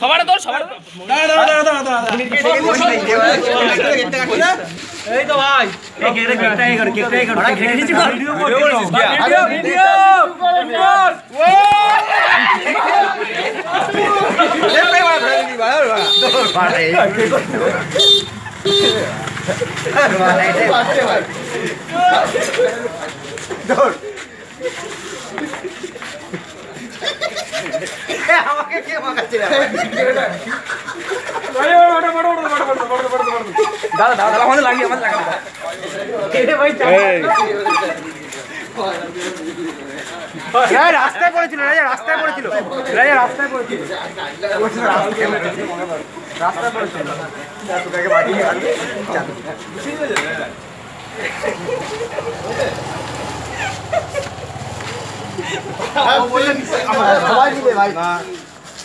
সবার দল সবার এই তো ভাই। রাস্তায় পড়েছিল রাজা রাস্তায় পড়েছিল। রাজা রাস্তায় পড়েছিল। রাস্তায় পড়েছিল। সবাই মিলে ভাই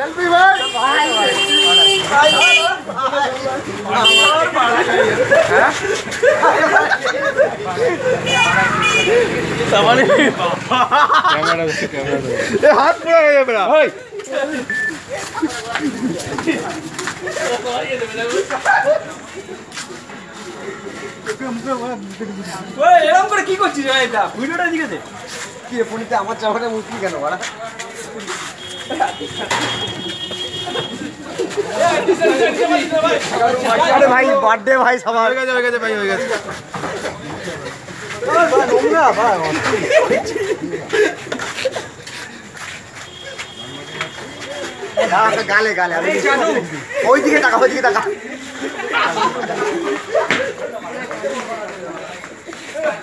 সেলফি ভাই। হাত পুরো হয়ে যাবে না। এরকম করে কি করছিস ভাই? এটা ভিডিওটা দিকে দে। কি ফোনিতে আমার চাপাটা মুশকিল কেন বাড়া আরে ভাই বার্থডে ভাই সবার হয়ে গেছে হয়ে গেছে ভাই হয়ে গেছে নোংরা ভাই গালে গালে আমি ওই দিকে টাকা ওই দিকে টাকা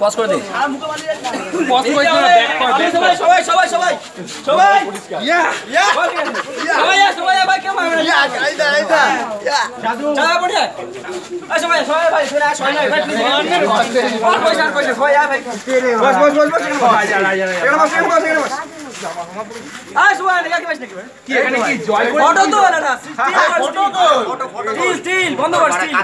পজ করে দে পজ করে দে ব্যাক কর ব্যাক কর সবাই সবাই সবাই সবাই ইয়া ইয়া সবাই সবাই ভাই কেমন হবে ইয়া আইদা আইদা ইয়া চা পড়ে আয় সবাই সবাই ভাই শুনে আয় সবাই ভাই প্লিজ পয়সা পয়সা সবাই আয় ভাই বস বস বস বস এখানে বস এখানে বস এখানে বস আয় সবাই নাকি বাস নাকি কি এখানে কি জয় করে ফটো তো না না ফটো তো স্টিল স্টিল বন্ধ কর স্টিল